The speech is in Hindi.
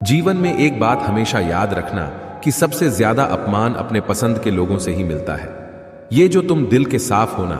जीवन में एक बात हमेशा याद रखना कि सबसे ज़्यादा अपमान अपने पसंद के लोगों से ही मिलता है। ये जो तुम दिल के साफ़ होना